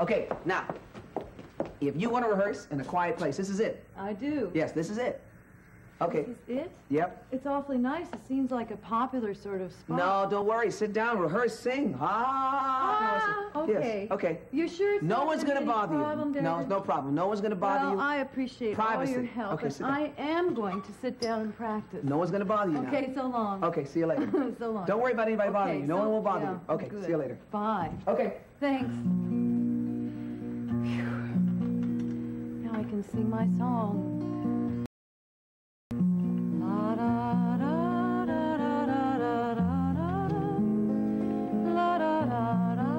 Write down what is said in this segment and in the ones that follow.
Okay, now, if you want to rehearse in a quiet place, this is it. I do. Yes, this is it. Okay. This is it? Yep. It's awfully nice. It seems like a popular sort of spot. No, don't worry. Sit down, rehearse, sing. Ah. Ah, Yes, okay. Okay. You sure it's No one's gonna gonna bother you. problem, No, David? no problem. No one's gonna bother well, you. I appreciate Privacy. all your help, Okay, sit down. I am going to sit down and practice. No one's gonna bother you Okay, now. so long. Okay, see you later. so long. Don't worry about anybody bothering you. No so- one will bother yeah, you. Okay, good. see you later. Bye. Okay. Thanks. Can sing my song. La da da da da da da da da da. La da da da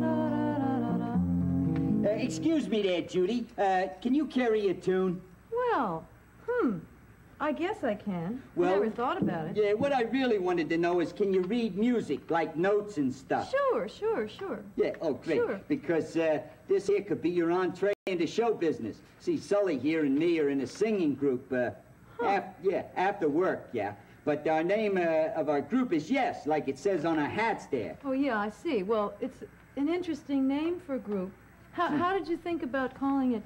da da da da da. Uh, excuse me there, Judy. Uh, can you carry a tune? Well, hmm. I guess I can. Well, I Never thought about it. Yeah, what I really wanted to know is can you read music, like notes and stuff? Sure, sure, sure. Yeah, oh, great. Sure. Because uh, this here could be your entree into show business. See, Sully here and me are in a singing group. Uh, af- yeah, after work, yeah. But our name uh, of our group is Yes, like it says on our hats there. Oh, yeah, I see. Well, it's an interesting name for a group. How, how did you think about calling it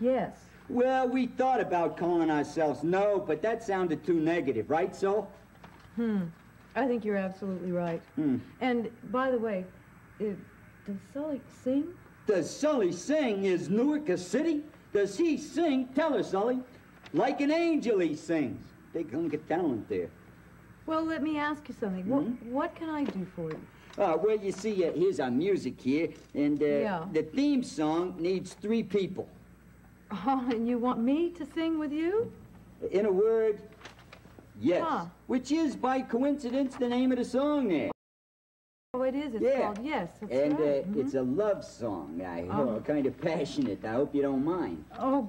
Yes? Well, we thought about calling ourselves No, but that sounded too negative, right, Sol? Hmm. I think you're absolutely right. Hmm. And, by the way, uh, does Sully sing? Does Sully sing? Is Newark a city? Does he sing? Tell her, Sully. Like an angel he sings. Big hunk of talent there. Well, let me ask you something. What, what can I do for you? Uh, well, you see, uh, here's our music here, and uh, Yeah. the theme song needs three people. Oh, and you want me to sing with you? In a word, yes. Huh. Which is, by coincidence, the name of the song there. Oh, it is. It's Yeah. called Yes. And uh, right. mhm. it's a love song. I Oh. oh. kind of passionate. I hope you don't mind. Oh,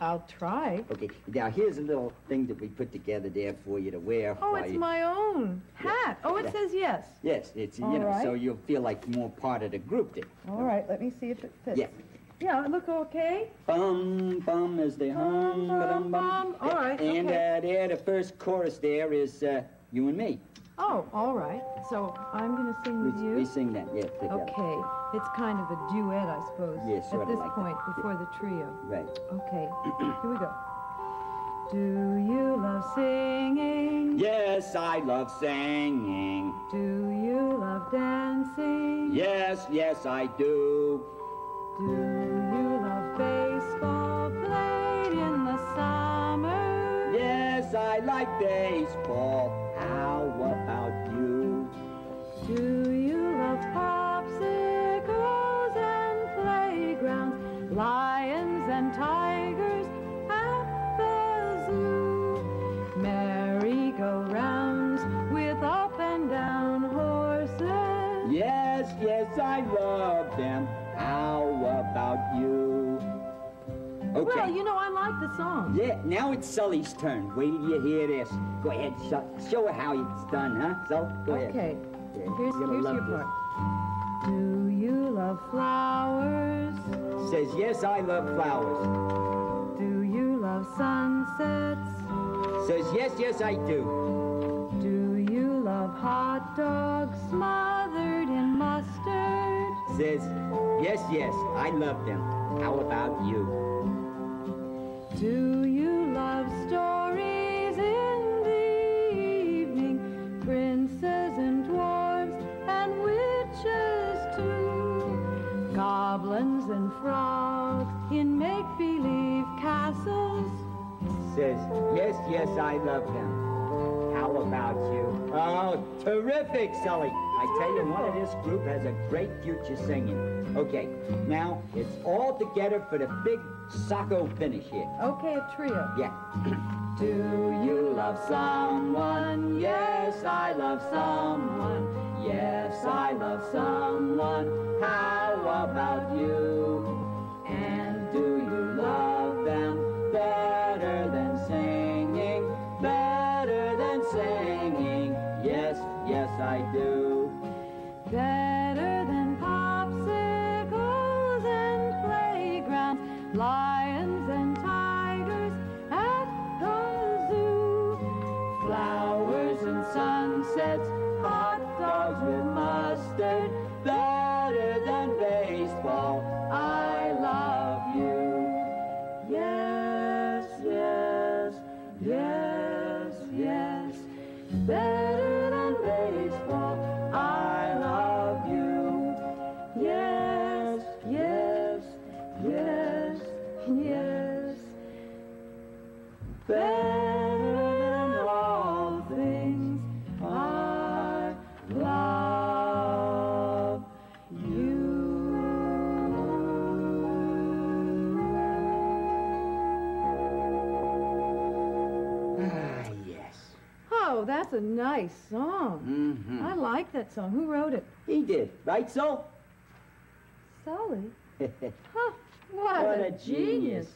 I'll try. Okay, now here's a little thing that we put together there for you to wear. Oh, it's you- my own hat. Oh, it Yeah. says yes. Yes, it's, you All know, so you'll feel like more part of the group there. All right, let me see if it fits. Yeah. Yeah, I look okay? Bum, bum, as they hum, Bum, bum, bum. All right, And okay. uh, there, the first chorus there is uh, you and me. Oh, all right. So I'm going to sing We, with you? we sing that, yeah, together. Okay. It's kind of a duet, I suppose. Yeah, At this like that. point, before the trio. Right. Okay. Here we go. Do you love singing? Yes, I love singing. Do you love dancing? Yes, yes, I do. I like baseball. How about you? Do you love popsicles and playgrounds, lions and tigers at the zoo, merry-go-rounds with up and down horses? Yes, yes, I love them. About you? Okay. Well, you know, I like the song. Yeah, now it's Sully's turn. Wait till you hear this. Go ahead, show, show her how it's done, huh? So, go ahead. Okay. Yeah, Here's, here's your this. part. Do you love flowers? Says, yes, I love flowers. Do you love sunsets? Says, yes, yes, I do. Do you love hot dogs smothered in mustard? Says, yes, yes, I love them. How about you? Do you love stories in the evening? Princes and dwarves and witches too. Goblins and frogs in make-believe castles. Says, yes, yes, I love them. How about you? Oh, terrific, Sully. I tell you, one of this group has a great future singing. Okay, now it's all together for the big socko finish here. Okay, a trio. Yeah. Do you love someone? Yes, I love someone. Yes, I love someone. How about you? lions and tigers at the zoo, flowers and sunsets, hot dogs with mustard, better than baseball. I love you. Yes, yes, yes, yes. Better Ah, oh, that's a nice song. Mm-hmm. I like that song. Who wrote it? He did, right, Sol? Sully? huh, what, what a, a genius. genius.